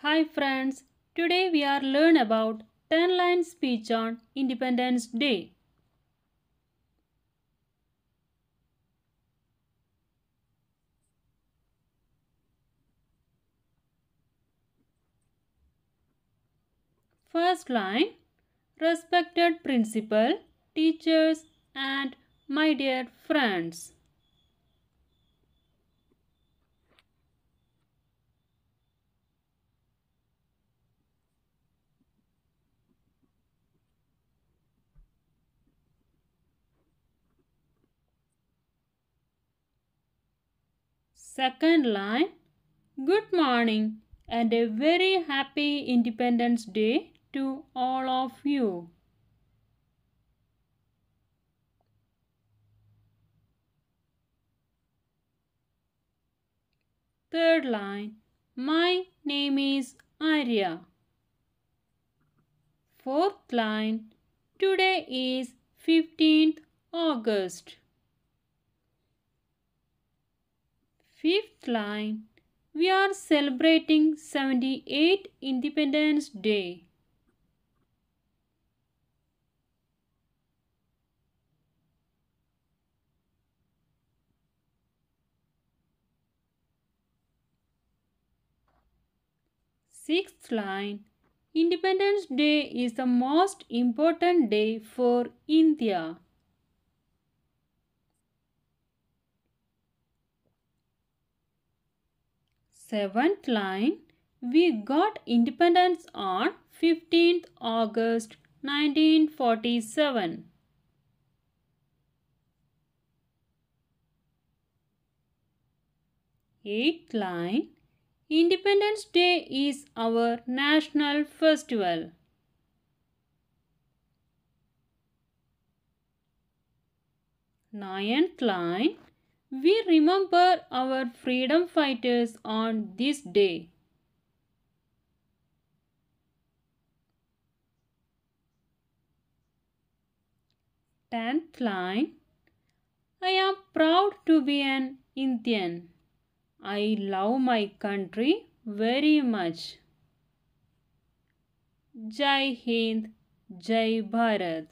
Hi friends, today we are learn about 10 line speech on Independence Day. First line Respected principal, teachers and my dear friends. Second line Good morning and a very happy Independence Day to all of you. Third line My name is Arya. Fourth line Today is 15th August. Fifth line We are celebrating 78 Independence Day. Sixth line Independence Day is the most important day for India. Seventh line We got independence on 15th August 1947. Eighth line Independence Day is our national festival. Ninth line We remember our freedom fighters on this day. Tenth line I am proud to be an Indian. I love my country very much. Jai Hind, Jai Bharat.